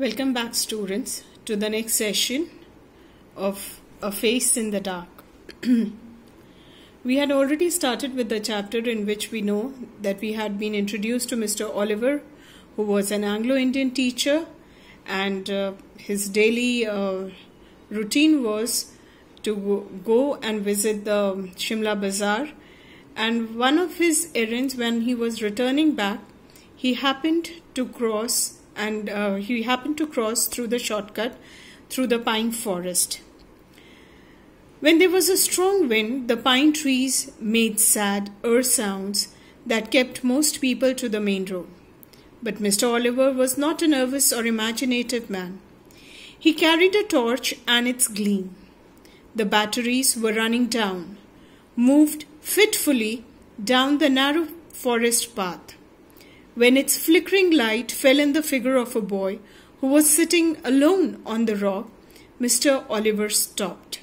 Welcome back, students, to the next session of A Face in the Dark. we had already started with the chapter in which we know that we had been introduced to Mr. Oliver, who was an Anglo Indian teacher, and uh, his daily uh, routine was to go and visit the Shimla Bazaar. And one of his errands, when he was returning back, he happened to cross and uh, he happened to cross through the shortcut through the pine forest. When there was a strong wind, the pine trees made sad er sounds that kept most people to the main road. But Mr. Oliver was not a nervous or imaginative man. He carried a torch and its gleam. The batteries were running down, moved fitfully down the narrow forest path when its flickering light fell in the figure of a boy who was sitting alone on the rock, Mr. Oliver stopped.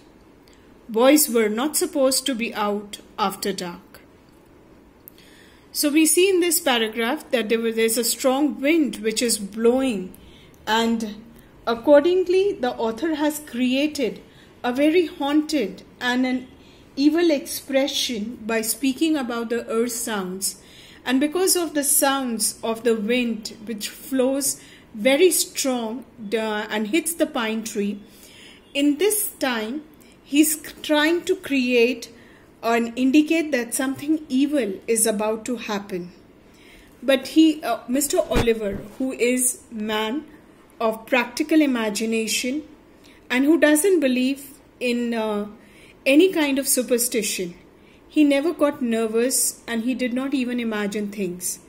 Boys were not supposed to be out after dark. So we see in this paragraph that there is a strong wind which is blowing, and accordingly, the author has created a very haunted and an evil expression by speaking about the earth sounds and because of the sounds of the wind which flows very strong and hits the pine tree in this time he's trying to create and indicate that something evil is about to happen. But he uh, mr oliver who is man of practical imagination and who doesn't believe in uh, any kind of superstition he never got nervous and he did not even imagine things.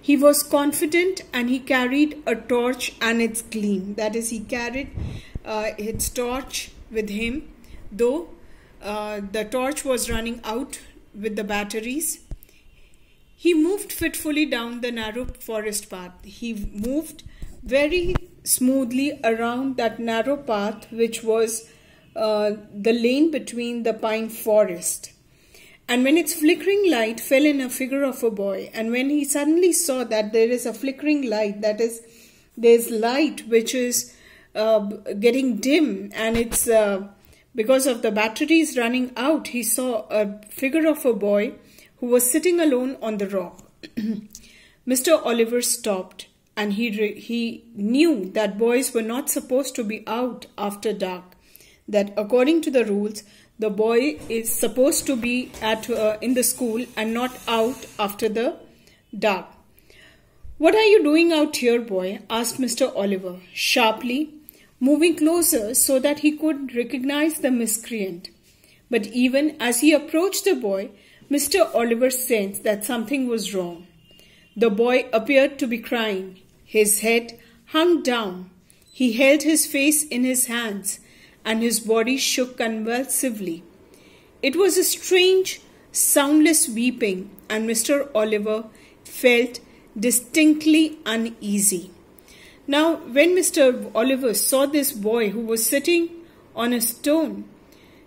He was confident and he carried a torch and its gleam. That is, he carried uh, its torch with him, though uh, the torch was running out with the batteries. He moved fitfully down the narrow forest path. He moved very smoothly around that narrow path, which was uh, the lane between the pine forest. And when its flickering light fell in a figure of a boy, and when he suddenly saw that there is a flickering light, that is, there's light which is uh, getting dim, and it's uh, because of the batteries running out, he saw a figure of a boy who was sitting alone on the rock. Mr. Oliver stopped, and he, he knew that boys were not supposed to be out after dark, that according to the rules, the boy is supposed to be at uh, in the school and not out after the dark. What are you doing out here, boy? asked Mr. Oliver sharply, moving closer so that he could recognize the miscreant. But even as he approached the boy, Mr. Oliver sensed that something was wrong. The boy appeared to be crying. His head hung down. He held his face in his hands and his body shook convulsively. It was a strange, soundless weeping, and Mr. Oliver felt distinctly uneasy. Now, when Mr. Oliver saw this boy who was sitting on a stone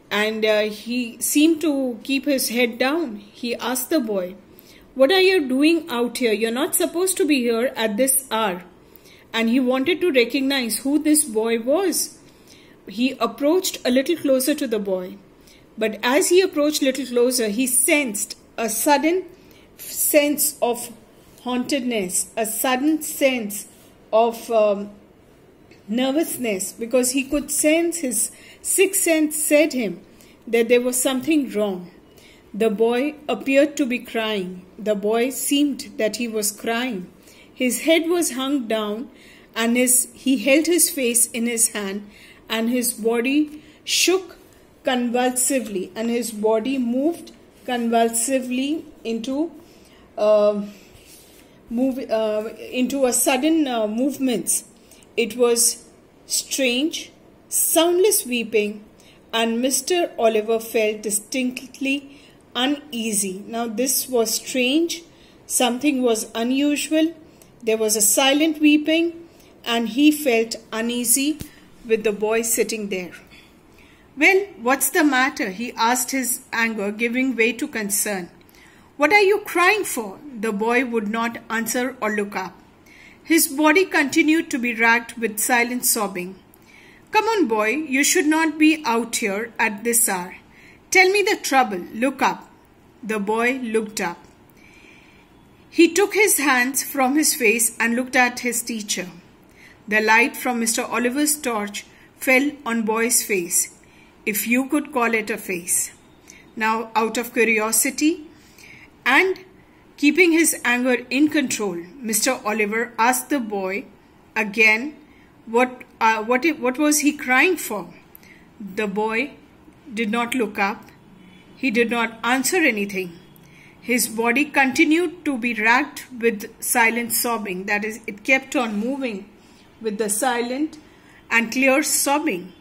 and uh, he seemed to keep his head down, he asked the boy, What are you doing out here? You're not supposed to be here at this hour. And he wanted to recognize who this boy was he approached a little closer to the boy. But as he approached a little closer, he sensed a sudden sense of hauntedness, a sudden sense of um, nervousness, because he could sense his sixth sense said him that there was something wrong. The boy appeared to be crying. The boy seemed that he was crying. His head was hung down and his, he held his face in his hand and his body shook convulsively and his body moved convulsively into uh, move uh, into a sudden uh, movements. It was strange soundless weeping and mr oliver felt distinctly uneasy. Now this was strange. Something was unusual. There was a silent weeping and he felt uneasy with the boy sitting there. Well, what's the matter? he asked his anger giving way to concern. What are you crying for? The boy would not answer or look up. His body continued to be racked with silent sobbing. Come on, boy, you should not be out here at this hour. Tell me the trouble. Look up. The boy looked up. He took his hands from his face and looked at his teacher. The light from Mr. Oliver's torch fell on boy's face, if you could call it a face. Now, out of curiosity and keeping his anger in control, Mr. Oliver asked the boy again what, uh, what, what was he crying for. The boy did not look up. He did not answer anything. His body continued to be racked with silent sobbing. That is, it kept on moving with the silent and clear sobbing.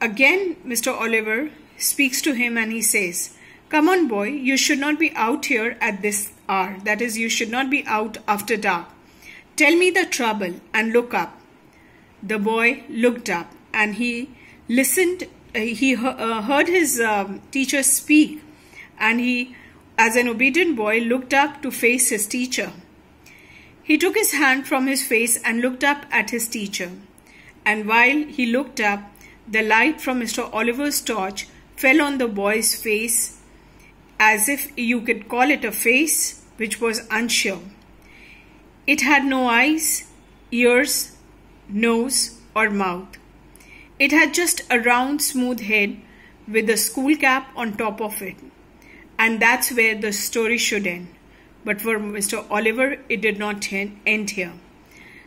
Again, Mr. Oliver speaks to him and he says, Come on, boy, you should not be out here at this hour. That is, you should not be out after dark. Tell me the trouble and look up. The boy looked up and he listened, uh, he uh, heard his um, teacher speak and he, as an obedient boy, looked up to face his teacher. He took his hand from his face and looked up at his teacher. And while he looked up, the light from Mr. Oliver's torch fell on the boy's face as if you could call it a face which was unsure. It had no eyes, ears, nose, or mouth. It had just a round, smooth head with a school cap on top of it. And that's where the story should end. But for Mr. Oliver, it did not end here.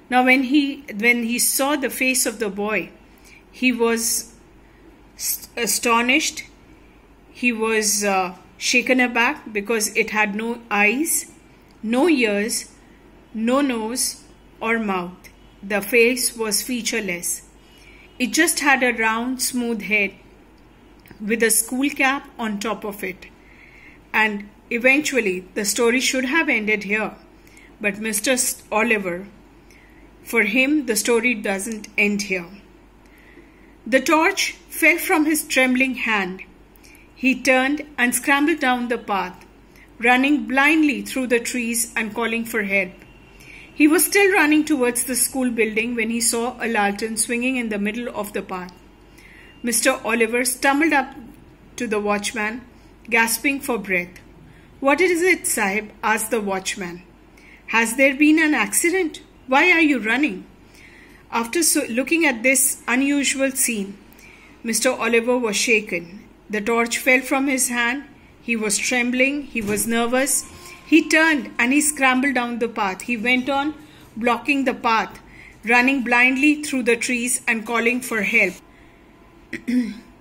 Now, when he when he saw the face of the boy, he was astonished. He was uh, shaken aback because it had no eyes, no ears, no nose or mouth. The face was featureless. It just had a round, smooth head with a school cap on top of it. And eventually, the story should have ended here. But Mr. Oliver, for him, the story doesn't end here. The torch fell from his trembling hand. He turned and scrambled down the path, running blindly through the trees and calling for help. He was still running towards the school building when he saw a lantern swinging in the middle of the path. Mr. Oliver stumbled up to the watchman, gasping for breath. What is it, Sahib? asked the watchman. Has there been an accident? Why are you running? After so looking at this unusual scene, Mr. Oliver was shaken. The torch fell from his hand. He was trembling. He was nervous. He turned and he scrambled down the path. He went on, blocking the path, running blindly through the trees and calling for help.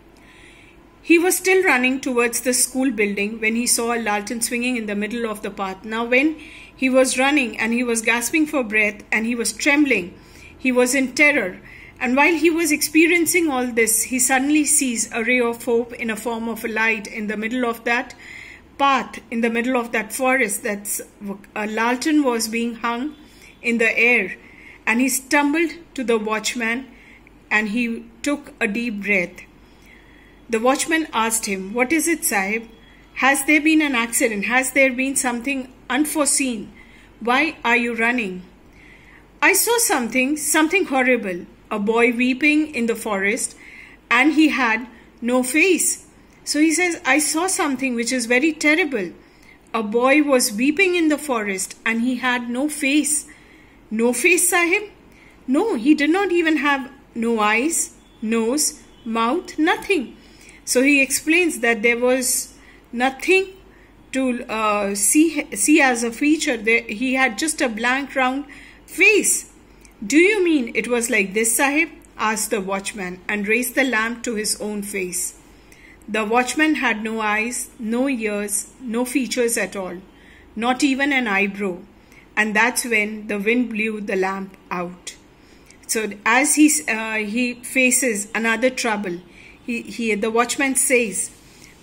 he was still running towards the school building when he saw a lantern swinging in the middle of the path. Now, when he was running and he was gasping for breath and he was trembling, he was in terror. And while he was experiencing all this, he suddenly sees a ray of hope in a form of a light in the middle of that path in the middle of that forest that a uh, lantern was being hung in the air and he stumbled to the watchman and he took a deep breath. The watchman asked him, What is it, Sahib? Has there been an accident? Has there been something unforeseen? Why are you running? I saw something, something horrible. A boy weeping in the forest, and he had no face. So he says, I saw something which is very terrible. A boy was weeping in the forest and he had no face. No face, Sahib? No, he did not even have no eyes, nose, mouth, nothing. So he explains that there was nothing to uh, see, see as a feature. There, he had just a blank round face. Do you mean it was like this, Sahib? asked the watchman and raised the lamp to his own face. The watchman had no eyes, no ears, no features at all, not even an eyebrow. And that's when the wind blew the lamp out. So as he, uh, he faces another trouble, he, he, the watchman says,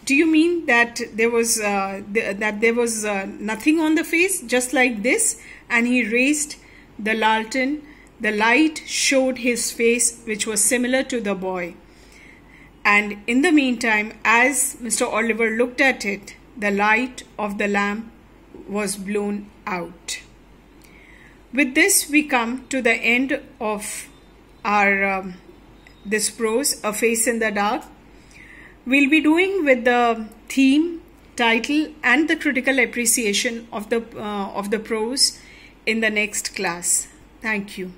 do you mean that there was uh, th that there was uh, nothing on the face just like this and he raised the lantern the light showed his face which was similar to the boy and in the meantime, as Mr. Oliver looked at it, the light of the lamp was blown out. With this, we come to the end of our um, this prose, A Face in the Dark. We'll be doing with the theme, title, and the critical appreciation of the uh, of the prose in the next class. Thank you.